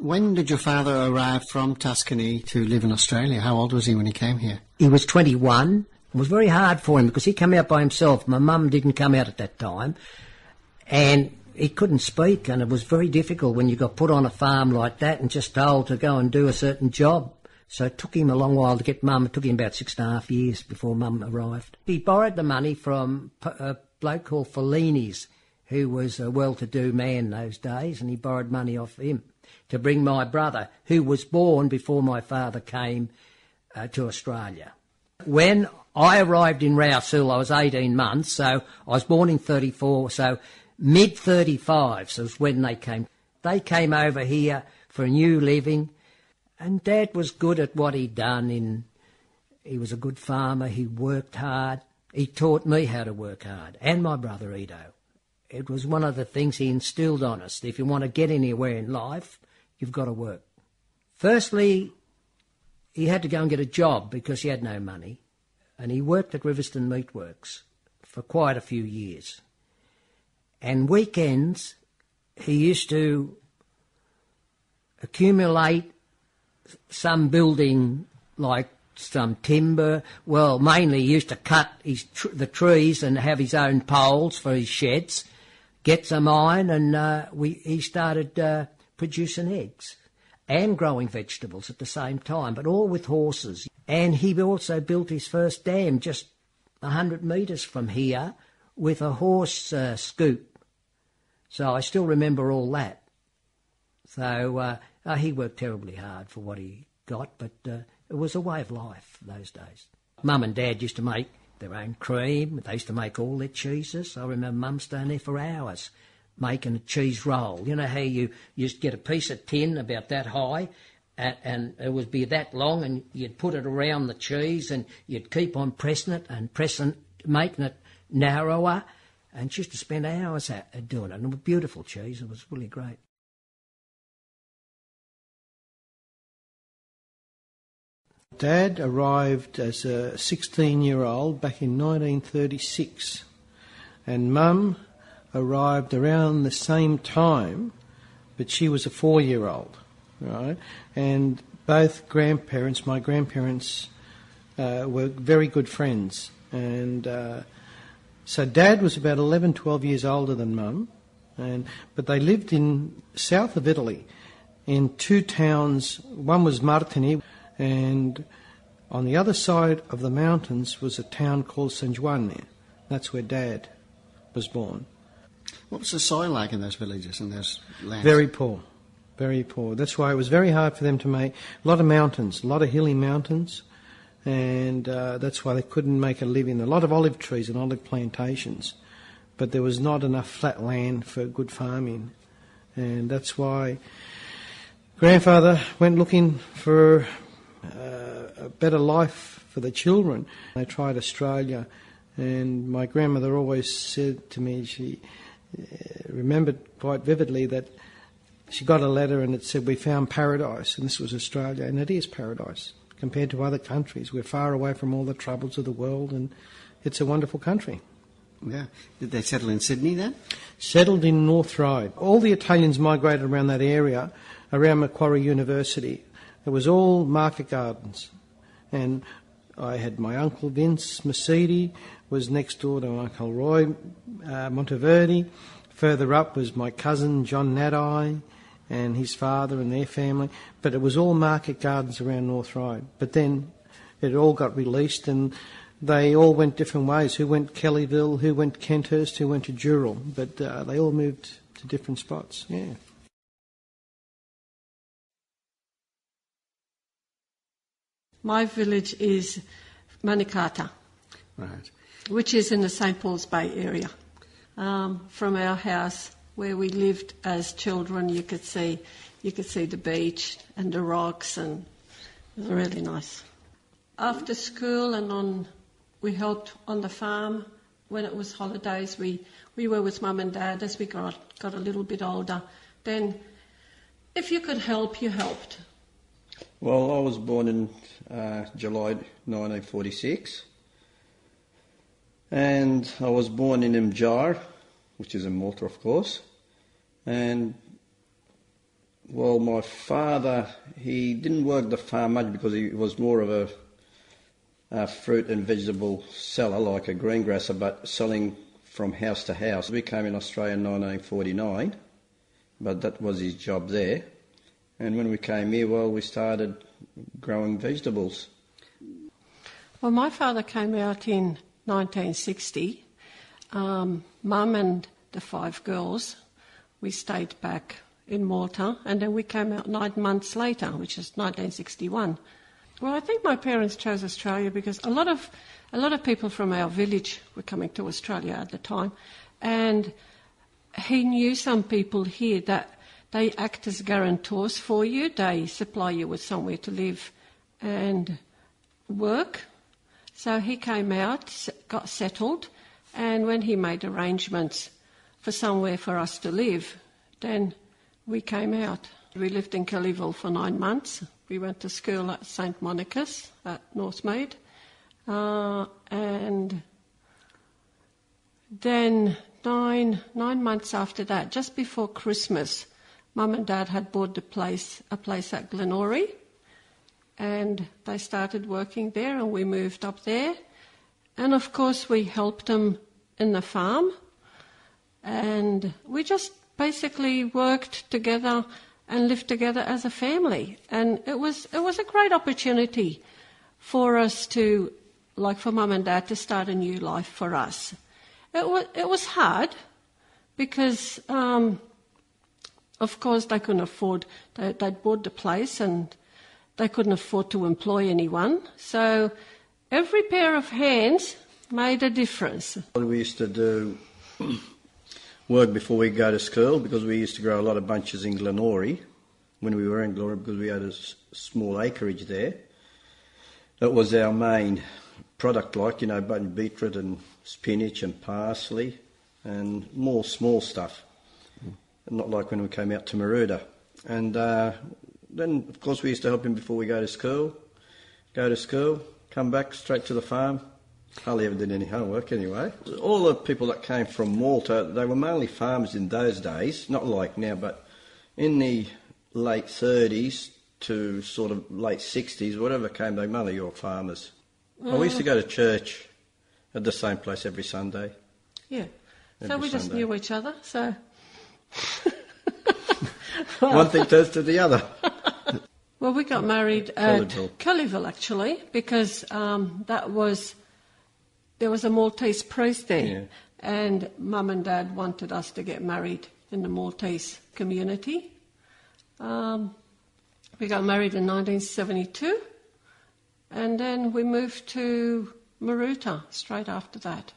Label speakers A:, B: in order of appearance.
A: When did your father arrive from Tuscany to live in Australia? How old was he when he came here?
B: He was 21. It was very hard for him because he came out by himself. My mum didn't come out at that time. And he couldn't speak, and it was very difficult when you got put on a farm like that and just told to go and do a certain job. So it took him a long while to get mum. It took him about six and a half years before mum arrived. He borrowed the money from a bloke called Fellini's, who was a well-to-do man those days, and he borrowed money off him to bring my brother, who was born before my father came uh, to Australia. When I arrived in Rouse Hill, I was 18 months, so I was born in 34, so mid 35 so was when they came. They came over here for a new living, and Dad was good at what he'd done. In he was a good farmer. He worked hard. He taught me how to work hard, and my brother Edo. It was one of the things he instilled on us. If you want to get anywhere in life, you've got to work. Firstly, he had to go and get a job because he had no money, and he worked at Riverstone Meatworks for quite a few years. And weekends, he used to accumulate some building like some timber. Well, mainly he used to cut his tr- the trees and have his own poles for his sheds, get a mine, and uh, we, he started uh, producing eggs and growing vegetables at the same time, but all with horses. And he also built his first dam just a hundred metres from here with a horse uh, scoop so I still remember all that. So uh, uh, he worked terribly hard for what he got, but uh, it was a way of life those days. Mum and Dad used to make their own cream. They used to make all their cheeses. I remember Mum staying there for hours making a cheese roll. You know how you used to get a piece of tin about that high, and, and, it would be that long, and you'd put it around the cheese, and you'd keep on pressing it and pressing, making it narrower and she used to spend hours at, doing it. And it was beautiful cheese. It was really great.
C: Dad arrived as a 16 year old back in 1936, and Mum arrived around the same time, but she was a four year old, right? And both grandparents, my grandparents, uh, were very good friends, and uh, so dad was about 11, 12 years older than mum, and, but they lived in south of Italy in two towns. One was Martigny, and on the other side of the mountains was a town called San Juan. That's where dad was born.
A: What was the soil like in those villages and those lands?
C: Very poor, very poor. That's why it was very hard for them to make a lot of mountains, a lot of hilly mountains, and uh, that's why they couldn't make a living. A lot of olive trees and olive plantations, but there was not enough flat land for good farming, and that's why grandfather went looking for better life for the children. They tried Australia, and my grandmother always said to me she uh, remembered quite vividly that she got a letter and it said we found paradise, and this was Australia, and it is paradise compared to other countries. We're far away from all the troubles of the world, and it's a wonderful country.
A: Yeah. Did they settle in Sydney then?
C: Settled in North Ryde. All the Italians migrated around that area, around Macquarie University. It was all market gardens. And I had my uncle Vince Mercedes was next door to my uncle Roy uh, Monteverdi. Further up was my cousin John Nadai and his father and their family. But it was all market gardens around North Ryde. But then it all got released and they all went different ways. Who went Kellyville, who went Kenthurst, who went to Dural. But uh, they all moved to different spots. Yeah.
D: My village is Manikata,
A: right.
D: which is in the St Paul's Bay area. Um, from our house, where we lived as children, you could see you could see the beach and the rocks, and it was really nice. After school and on, we helped on the farm. When it was holidays, we, we were with mum and dad as we got got a little bit older. Then, if you could help, you helped.
E: Well, I was born in uh, July 1946, and I was born in Mgarr, which is in Malta, of course. And Well, my father, he didn't work the farm much because he was more of a, a fruit and vegetable seller, like a greengrasser, but selling from house to house. We came in Australia in 1949, but that was his job there. And when we came here, well, we started growing vegetables.
D: Well, my father came out in 1960. Um, Mum and the five girls, we stayed back in Malta, and then we came out nine months later, which is 1961. Well, I think my parents chose Australia because a lot of a lot of people from our village were coming to Australia at the time, and he knew some people here that they act as guarantors for you. They supply you with somewhere to live and work. So he came out, got settled, and when he made arrangements for somewhere for us to live, then we came out. We lived in Kellyville for nine months. We went to school at St Monica's at Northmead. Uh, and then nine, nine months after that, just before Christmas, Mum and Dad had bought a place, a place at Glenorie, and they started working there, and we moved up there. And of course, we helped them in the farm, and we just basically worked together and lived together as a family. And it was it was a great opportunity for us to, like for mum and dad, to start a new life for us. It was it was hard because, um, of course, they couldn't afford. They, they'd bought the place and they couldn't afford to employ anyone. So every pair of hands made a difference.
E: We used to do work before we go to school because we used to grow a lot of bunches in Glenorie when we were in Glenorie because we had a small acreage there. That was our main product, like, you know, button beetroot and spinach and parsley and more small stuff. Not like when we came out to Maroota. And uh, then, of course, we used to help him before we go to school. Go to school, come back straight to the farm, Hardly ever did any homework anyway. All the people that came from Malta, they were mainly farmers in those days, not like now, but in the late 30s to sort of late 60s, whatever came, they mainly were farmers. Mm. we used to go to church at the same place every Sunday.
D: Yeah. Every so we just knew each other, so.
E: One thing turns to the other.
D: Well, we got married at Kellyville, actually, because um, that was there was a Maltese priest there, yeah. and mum and dad wanted us to get married in the Maltese community. Um, we got married in 1972, and then we moved to Maroota straight after that.